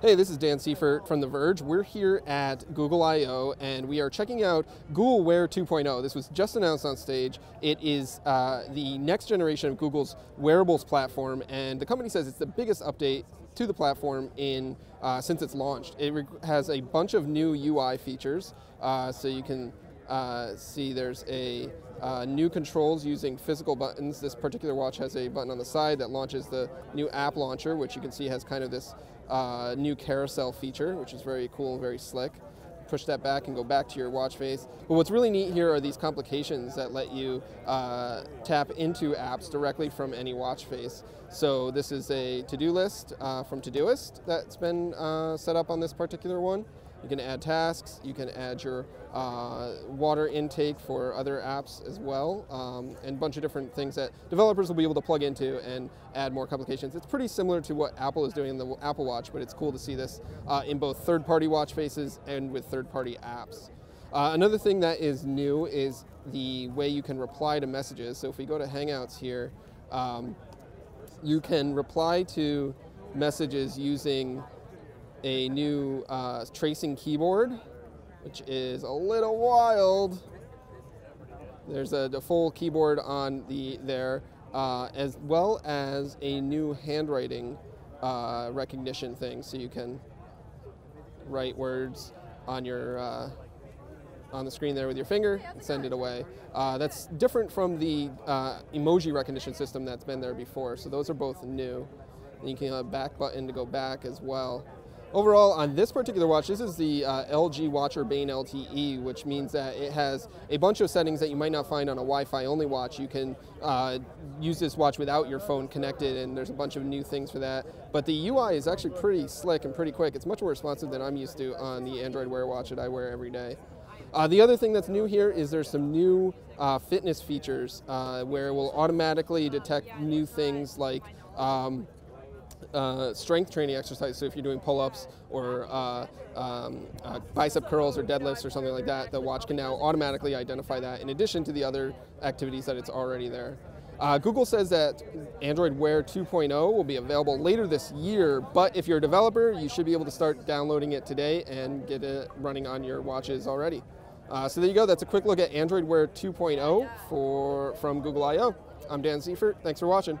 Hey, this is Dan Seifert from The Verge. We're here at Google I/O and we are checking out Google Wear 2.0. This was just announced on stage. It is uh, the next generation of Google's wearables platform, and the company says it's the biggest update to the platform in uh, since it's launched. It has a bunch of new UI features, uh, so you can uh, see there's a uh, new controls using physical buttons. This particular watch has a button on the side that launches the new app launcher, which you can see has kind of this uh, new carousel feature, which is very cool, very slick. Push that back and go back to your watch face. But what's really neat here are these complications that let you uh, tap into apps directly from any watch face. So this is a to-do list uh, from Todoist that's been uh, set up on this particular one. You can add tasks, you can add your uh, water intake for other apps as well, um, and a bunch of different things that developers will be able to plug into and add more complications. It's pretty similar to what Apple is doing in the Apple Watch, but it's cool to see this uh, in both third-party watch faces and with third-party apps. Uh, another thing that is new is the way you can reply to messages. So if we go to Hangouts here, um, you can reply to messages using a new uh, tracing keyboard, which is a little wild. There's a, a full keyboard on the there, uh, as well as a new handwriting uh, recognition thing, so you can write words on your uh, on the screen there with your finger and send it away. Uh, that's different from the uh, emoji recognition system that's been there before. So those are both new. And you can have a back button to go back as well. Overall, on this particular watch, this is the uh, LG Watch Urbane LTE, which means that it has a bunch of settings that you might not find on a Wi-Fi only watch. You can uh, use this watch without your phone connected, and there's a bunch of new things for that. But the UI is actually pretty slick and pretty quick. It's much more responsive than I'm used to on the Android Wear watch that I wear every day. Uh, the other thing that's new here is there's some new uh, fitness features uh, where it will automatically detect new things like um, uh, strength training exercise. So if you're doing pull-ups or uh, um, uh, bicep curls or deadlifts or something like that, the watch can now automatically identify that in addition to the other activities that it's already there. Uh, Google says that Android Wear 2.0 will be available later this year, but if you're a developer, you should be able to start downloading it today and get it running on your watches already. Uh, so there you go. That's a quick look at Android Wear 2.0 for from Google I/O. I'm Dan Seifert. Thanks for watching.